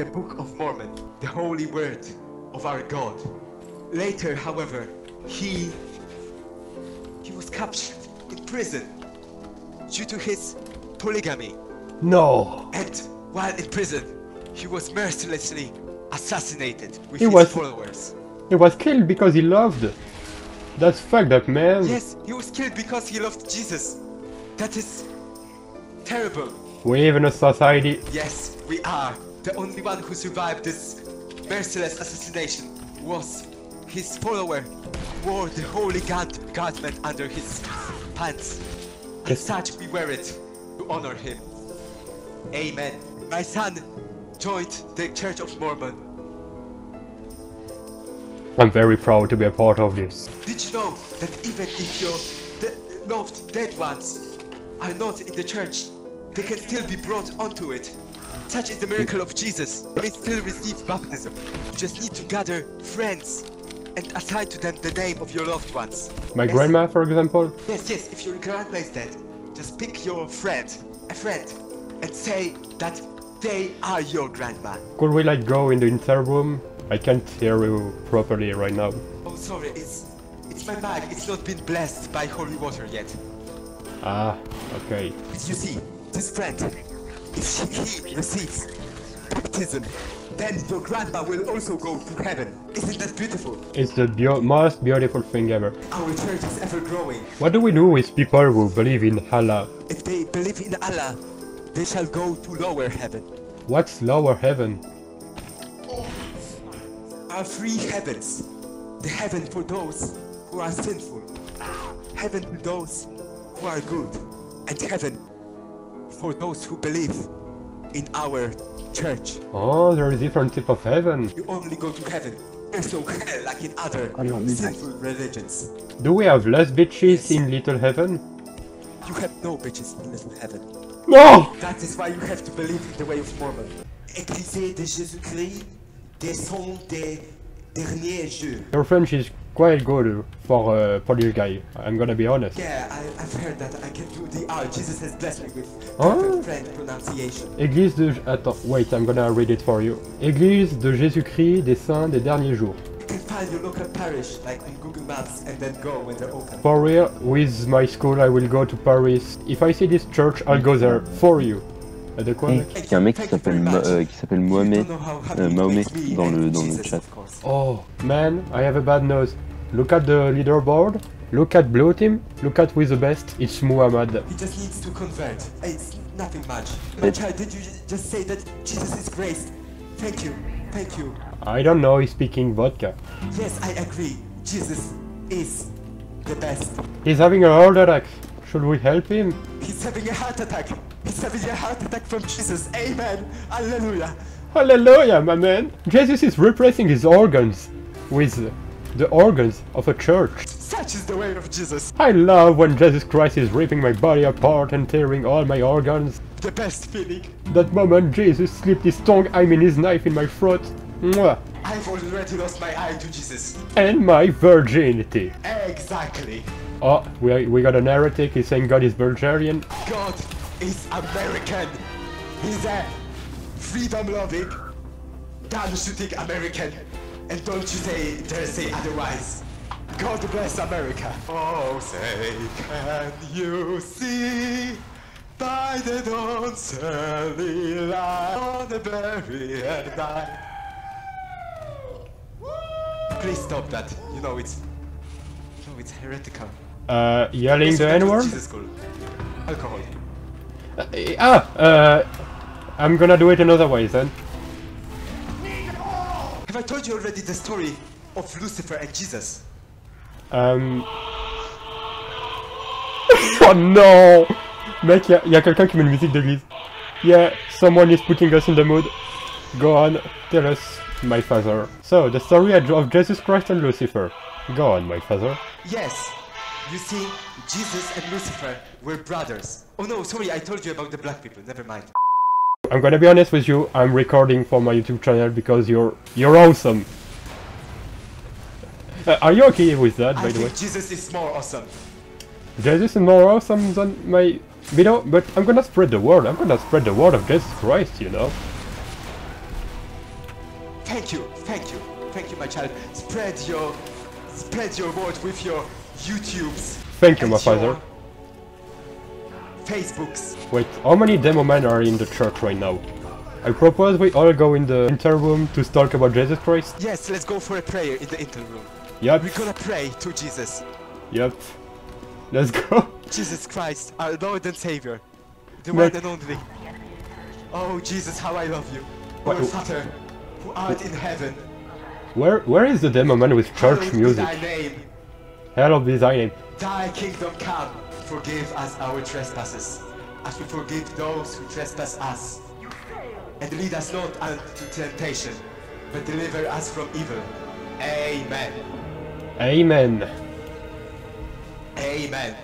the Book of Mormon, the holy word of our God. Later, however, he he was captured in prison due to his polygamy. No. And while in prison, he was mercilessly assassinated with He his was- followers. He was killed because he loved. That's fucked up, man. Yes, he was killed because he loved Jesus. That is terrible. We live in a society. Yes, we are. The only one who survived this merciless assassination was his follower who wore the holy guard garment under his pants. As such, we wear it to honor him. Amen. My son joined the Church of Mormon. I'm very proud to be a part of this. Did you know that even if your loved dead ones are not in the church, they can still be brought onto it? Such is the miracle of Jesus. They may still receive baptism. You just need to gather friends and assign to them the name of your loved ones. My Yes. grandma, for example. Yes, yes, if your grandma is dead, just pick your friend, a friend, and say that they are your grandma. Could we like go in the intel room? I can't hear you properly right now. Oh, sorry, it's it's my bag. It's not been blessed by holy water yet. Ah, okay. You see, this friend, if she, he receives baptism, then your grandma will also go to heaven. Isn't that beautiful? It's the beau- most beautiful thing ever. Our church is ever growing. What do we do with people who believe in Allah? If they believe in Allah, they shall go to lower heaven. What's lower heaven? Our three heavens. The heaven for those who are sinful, heaven for those who are good, and heaven for those who believe in our church. Oh, there is different type of heaven. You only go to heaven. There's no hell like in other sinful religions. Do we have less bitches in Little Heaven? You have no bitches in little heaven. No! That is why you have to believe in the way of Mormon. De Jésus-Christ descend des derniers jours. Your French is quite good for a Polish guy, I'm gonna be honest. Yeah, I, I've heard that I can do the R. Jesus has blessed me with perfect French pronunciation. Église de... Attends, wait, I'm gonna read it for you. Église de Jésus-Christ des Saints des Derniers Jours. You can find your local parish like on Google Maps and then go when they're open. For real, with my school I will go to Paris. If I see this church, I'll go there for you. De quoi, Et mec il y a un mec qui s'appelle euh, qui s'appelle Mohamed, euh, Mahomet dans le dans le chat. Oh, man, I have a bad news. Look at the leaderboard. Look at Blue Team. Look at with the best. It's Muhammad. He just needs to convert. It's nothing much. My But- child, did you ju- just say that Jesus is graced? Thank you. Thank you. I don't know, he's speaking vodka. Yes, I agree. Jesus is the best. He's having a heart attack. Should we help him? He's having a heart attack. He's having a heart attack from Jesus. Amen. Hallelujah. Hallelujah, my man! Jesus is replacing his organs with the organs of a church. Such is the way of Jesus. I love when Jesus Christ is ripping my body apart and tearing all my organs. The best feeling. That moment Jesus slipped his tongue, I mean his knife in my throat. Mwah. I've already lost my eye to Jesus. And my virginity. Exactly. Oh, we, we got an heretic, he's saying God is Bulgarian. God is American. He's a freedom-loving, gun-shooting American. And don't you say dare say otherwise. God bless America. Oh, say can you see by the dawn's early light on the very night? Please stop that. You know it's, you know it's heretical. Uh, yelling Yes, the that was N-word? Jesus school. Alcohol. Ah, uh, I'm gonna do it another way then. Have I told you already the story of Lucifer and Jesus? Um... oh non Mec, y'a y a quelqu'un qui met une musique d'église. Yeah, someone is putting us in the mood. Go on, tell us, my father. So, the story of Jesus Christ and Lucifer. Go on, my father. Yes. You see, Jesus and Lucifer were brothers. Oh no, sorry, I told you about the black people. Never mind. I'm gonna be honest with you, I'm recording for my YouTube channel because you're you're awesome. Uh, are you okay with that, I by the way? think Jesus is more awesome. Jesus is more awesome than my video, but I'm gonna spread the word. I'm gonna spread the word of Jesus Christ, you know. Thank you, thank you, thank you, my child. Spread your, spread your word with your YouTubes. Thank you, my father. Facebooks. Wait, how many demo men are in the church right now? I propose we all go in the intel room to talk about Jesus Christ. Yes, let's go for a prayer in the intel room. Yep, We're gonna pray to Jesus. yep. Let's go. Jesus Christ, our Lord and Savior, the one and only. Oh Jesus, how I love you, What- our Father, who art in heaven. Where where is the demo man with church music? Thy name, Hallowed be thy name. Thy kingdom come. Forgive us our trespasses, as we forgive those who trespass us. And lead us not unto temptation, but deliver us from evil. Amen. Amen. Amen.